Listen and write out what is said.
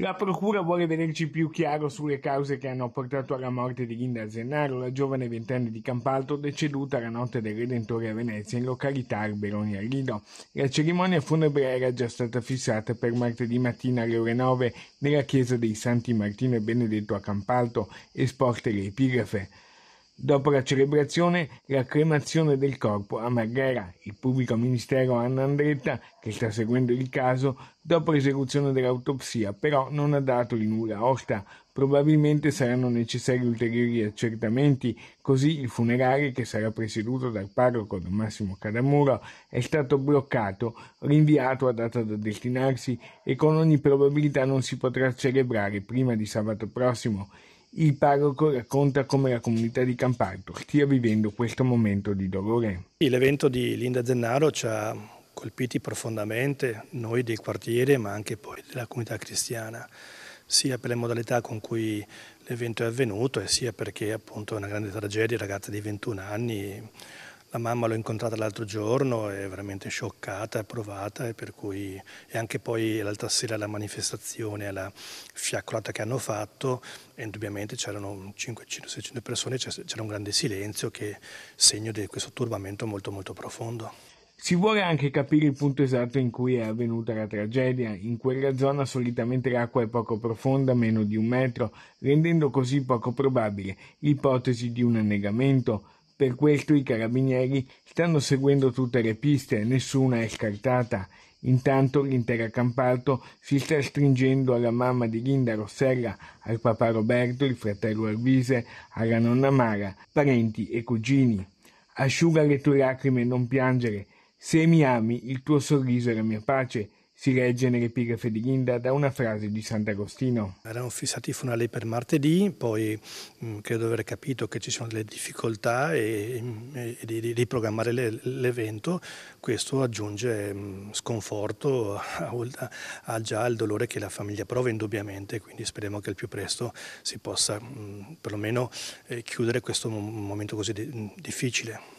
La procura vuole vederci più chiaro sulle cause che hanno portato alla morte di Linda Zennaro, la giovane ventenne di Campalto deceduta la notte del Redentore a Venezia in località Alberoni al Lido. La cerimonia funebre era già stata fissata per martedì mattina alle ore 9 nella chiesa dei Santi Martino e Benedetto a Campalto, esposte le epigrafe. Dopo la celebrazione, la cremazione del corpo a Marghera. Il pubblico ministero Anna Andretta, che sta seguendo il caso, dopo l'esecuzione dell'autopsia, però non ha dato di nulla osta. Probabilmente saranno necessari ulteriori accertamenti, così il funerale, che sarà presieduto dal parroco Don Massimo Cadamuro, è stato bloccato, rinviato a data da destinarsi e con ogni probabilità non si potrà celebrare prima di sabato prossimo. Il parroco racconta come la comunità di Camparto stia vivendo questo momento di dolore. L'evento di Linda Zennaro ci ha colpiti profondamente, noi dei quartieri ma anche poi della comunità cristiana, sia per le modalità con cui l'evento è avvenuto e sia perché appunto è una grande tragedia, ragazza di 21 anni la mamma l'ho incontrata l'altro giorno, è veramente scioccata, provata e per cui e anche poi l'altra sera alla manifestazione, alla fiaccolata che hanno fatto, e indubbiamente c'erano 500-600 persone, c'era un grande silenzio che è segno di questo turbamento molto molto profondo. Si vuole anche capire il punto esatto in cui è avvenuta la tragedia. In quella zona solitamente l'acqua è poco profonda, meno di un metro, rendendo così poco probabile l'ipotesi di un annegamento. Per questo i carabinieri stanno seguendo tutte le piste, nessuna è scartata. Intanto l'intera Campalto si sta stringendo alla mamma di Linda Rossella, al papà Roberto, il fratello Alvise, alla nonna Mara, parenti e cugini. Asciuga le tue lacrime e non piangere. Se mi ami, il tuo sorriso è la mia pace. Si legge nell'epigrafe di Linda da una frase di Sant'Agostino. Erano fissati i funerali per martedì, poi mh, mm, credo aver capito che ci sono delle difficoltà e, e, e di riprogrammare l'evento. Questo aggiunge mh, mm, sconforto a, a, a, già il dolore che la famiglia prova indubbiamente, quindi speriamo che al più presto si possa mh, mm, perlomeno eh, chiudere questo momento così di, difficile.